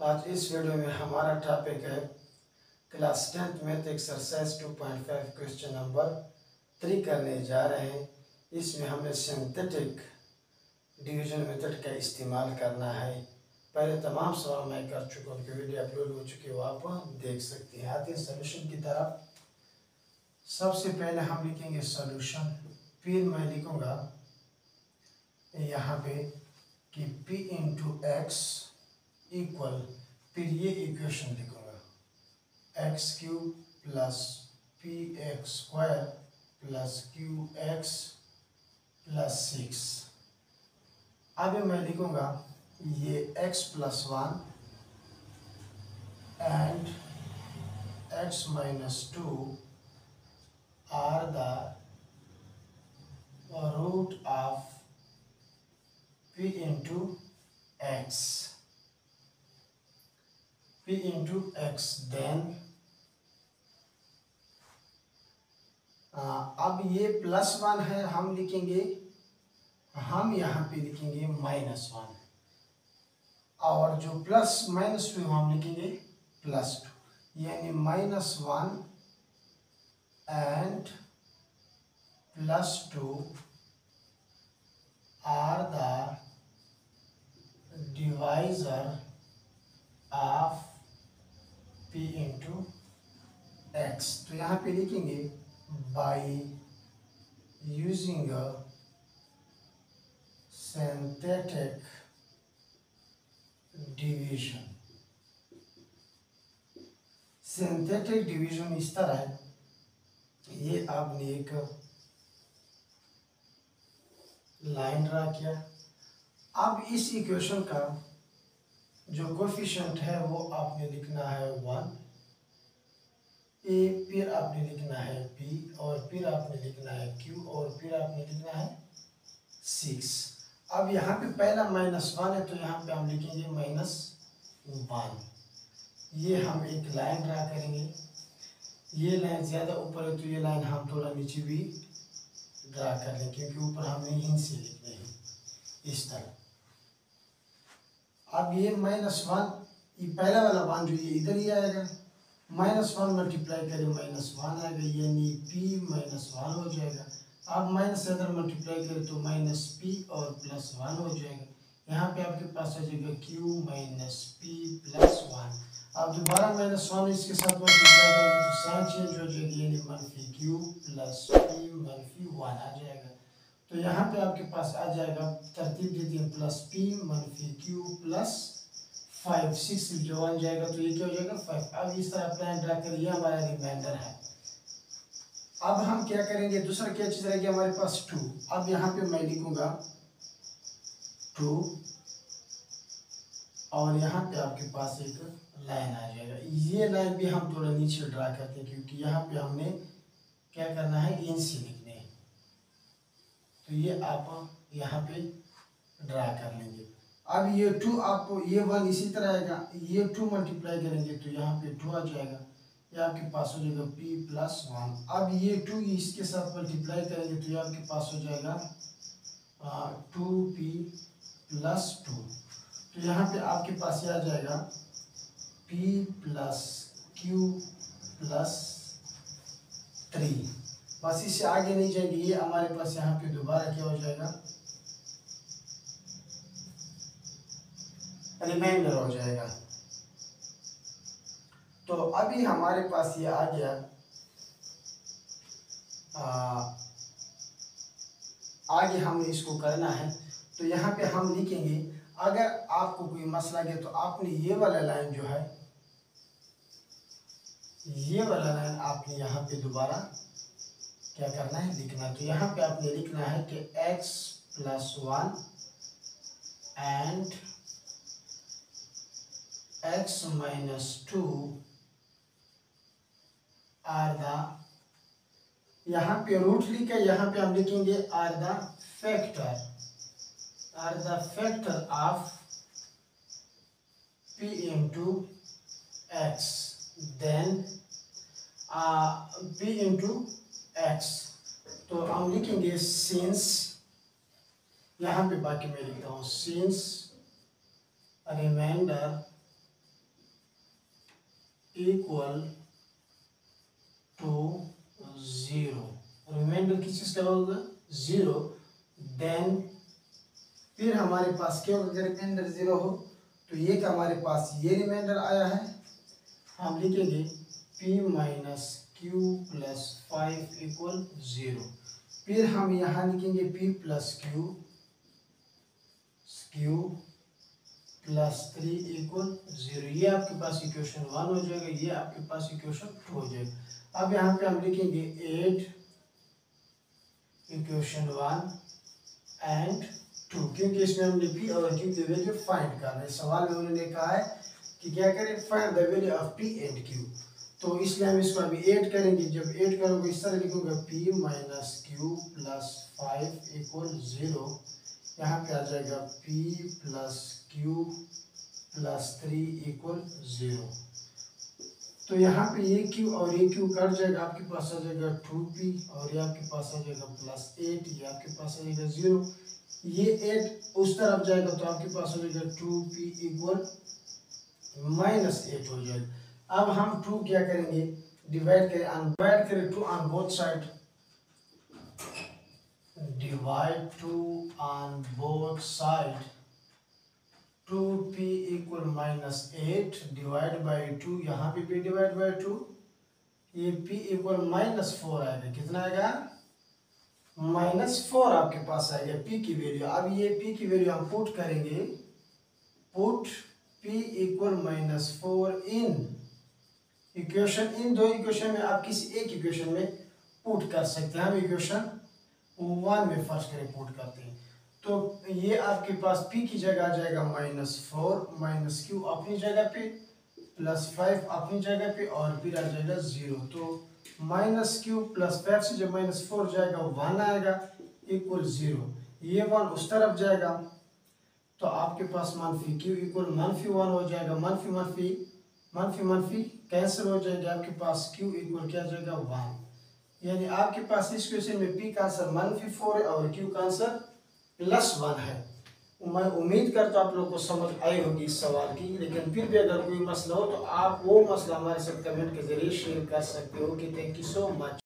आज इस वीडियो में हमारा टॉपिक है class tenth math exercise 2.5 question number three करने जा रहे हैं। इसमें हमें सिंथेटिक डिवीज़न मेथड का इस्तेमाल करना है। पहले तमाम सवाल मैं कर चुका हूँ वीडियो अपलोड हो चुकी है आप देख सकते हैं। आते सोल्यूशन की तरफ़। सबसे पहले हम लिखेंगे सोल्यूशन फिर मैं लिखूँगा यहाँ पे कि p इंटू एक्स इक्वल फिर ये इक्वेशन लिखूँगा x cube plus p x square plus q x plus six अब मैं लिखूँगा, ये x plus one and x minus two are the root of p into x. p into x, then अब ये plus one है, हम लिखेंगे, हम यहाँ पे लिखेंगे माइनस वन और जो प्लस माइनस टू हम लिखेंगे प्लस टू यानी minus one and plus two are the divisor of p into x तो यहाँ पे लिखेंगे using a synthetic division. Synthetic division इस तरह है। ये आपने एक लाइन ड्रा किया। अब इस इक्वेशन का जो कोफिशेंट है वो आपने लिखना है वन ए फिर आपने लिखना है पी और फिर आपने लिखना है क्यू और फिर आपने लिखना है सिक्स अब यहाँ पे पहला माइनस वन है तो यहाँ पे हम लिखेंगे माइनस वन ये हम एक लाइन ड्रा करेंगे। ये लाइन ज़्यादा ऊपर है तो ये लाइन हम थोड़ा नीचे भी ड्रा कर लें, क्योंकि ऊपर हमने यहीं से लिखने हैं इस तरह। अब ये माइनस वन ये पहला वाला वन जो ये इधर ही आएगा। माइनस वन मल्टीप्लाई करें, माइनस वन आएगा यानी पी माइनस वन हो जाएगा। आप माइनस अगर मल्टीप्लाई करें तो माइनस पी और प्लस वन हो जाएगा। यहाँ पे आपके पास आ जाएगा q minus p plus one. अब दोबारा माइनस वन इसके साथ मल्टीप्लाई करेंगे तो साइन चेंज हो जाएगी, यानी मनफी क्यू प्लस पी मनफी वन आ जाएगा। तो यहाँ पे आपके पास आ जाएगा, तरतीब दे दी प्लस पी मनफी क्यू प्लस फाइव सिक्स जो वन जाएगा तो ये क्या हो जाएगा फाइव अब इस तरह प्लान ड्रा करिए, ये हमारा रिमाइंडर है. अब हम क्या करेंगे? दूसरा क्या चीज़ रहेगी हमारे पास? टू अब यहाँ पे मैं लिखूँगा टू और यहाँ पे आपके पास एक लाइन आ जाएगा. ये लाइन भी हम थोड़ा नीचे ड्रा करते हैं, क्योंकि यहाँ पे हमने क्या करना है? इन से लिखने तो ये आप यहाँ पे ड्रा कर लेंगे. अब ये टू आपको ये वन इसी तरह आएगा। ये टू मल्टीप्लाई करेंगे तो यहाँ पे टू आ जाएगा। ये आपके पास हो जाएगा पी प्लस वन अब ये टू इसके साथ मल्टीप्लाई करेंगे तो ये आपके पास हो जाएगा टू पी प्लस टू तो यहाँ पे आपके पास ये आ जाएगा p plus q plus three बस इससे आगे नहीं जाएगी। ये हमारे पास यहाँ पे दोबारा क्या हो जाएगा? रिमाइंडर हो जाएगा। तो अभी हमारे पास ये आ गया। आगे हमें इसको करना है। तो यहाँ पे हम लिखेंगे, अगर आपको कोई मसला गया तो आपने ये वाला लाइन जो है, ये वाला लाइन आपने यहाँ पे दोबारा क्या करना है, लिखना तो यहाँ पे आपने लिखना है कि x plus one and x minus two are the यहाँ पे रूट लिखा यहाँ पे हम लिखेंगे are the factor the factor of p into x. Then uh, p into x. तो हम लिखेंगे सिंस यहाँ पे बाकी मैं लिखता हूँ since remainder equal to zero remainder किस चीज़ का होगा? ज़ीरो देन फिर हमारे पास क्या होगा? अगर रिमाइंडर ज़ीरो हो तो ये हमारे पास ये रिमाइंडर आया है, हम लिखेंगे p minus q plus five equal zero फिर हम यहाँ लिखेंगे p plus q q plus three equal zero ये आपके पास इक्वेशन वन हो जाएगा, ये आपके पास इक्वेशन टू हो जाएगा। अब यहाँ पे हम लिखेंगे at equation one and two क्योंकि इसमें हमने पी और क्यू की वैल्यू फाइंड करना है। सवाल में उन्होंने कहा है कि क्या करें? Find the value of p and q तो इसलिए हम इसको अभी ऐड करेंगे। जब ऐड करोगे, इस तरह लिखोगे p minus q plus five equal zero यहाँ पे आ जाएगा p plus q plus three equal zero तो यहाँ पे ये q और ये q कट जाएगा, आपके पास आ जाएगा टू पी और ये आपके पास आ जाएगा प्लस एट ये आपके पास आ जाएगा ज़ीरो ये एट उस तरफ़ जाएगा तो आपके पास हो जाएगा two p equal minus eight हो जाएगा. अब हम टू क्या करेंगे? डिवाइड करें डिवाइड करें two on both side divide 2 on both side 2p equal minus 8 divide by 2 यहाँ पे p divide by 2 ये p equal minus 4 आएगा। कितना आएगा? माइनस फोर आपके पास आएगा p की वैल्यू अब ये p की वैल्यू हम पुट करेंगे। Put p equal minus four in equation इन दो इक्वेशन में आप किसी एक इक्वेशन में पुट कर सकते हैं। हम इक्वेशन वन में फ़र्स्ट करें पुट करते हैं। तो ये आपके पास पी की जगह आ जाएगा माइनस फोर माइनस क्यू अपनी जगह पे प्लस फाइव अपनी जगह पे और फिर आ जाएगा ज़ीरो तो माइनस क्यू प्लस फाइव से जब माइनस फोर जाएगा वन आएगा इक्वल ज़ीरो ये वन उस तरफ़ जाएगा तो आपके पास मनफी क्यू इक्वल मनफी वन हो जाएगा। मनफी मनफी मनफी मनफी कैंसिल हो जाएगा। आपके पास क्यू इक्वल क्या जाएगा? वन यानी आपके पास इस क्वेश्चन में पी का आंसर मनफी फोर है और क्यू का आंसर प्लस वन है। मैं उम्मीद करता हूँ आप लोग को समझ आई होगी इस सवाल की, लेकिन फिर भी अगर कोई मसला हो तो आप वो मसला हमारे साथ कमेंट के ज़रिए शेयर कर सकते हो। कि थैंक यू सो मच